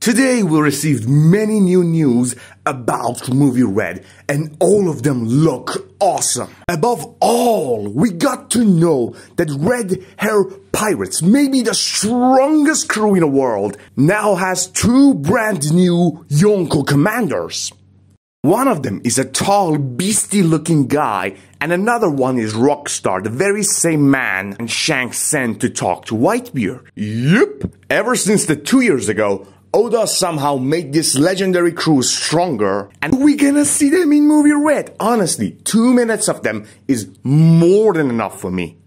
Today we received many new news about movie Red and all of them look awesome. Above all, we got to know that Red Hair Pirates, maybe the strongest crew in the world, now has two brand new Yonko commanders. One of them is a tall, beastie looking guy, and another one is Rockstar, the very same man and Shanks sent to talk to Whitebeard. Yep, ever since the two years ago, Oda somehow made this legendary crew stronger, and we're gonna see them in movie Red. Honestly, two minutes of them is more than enough for me.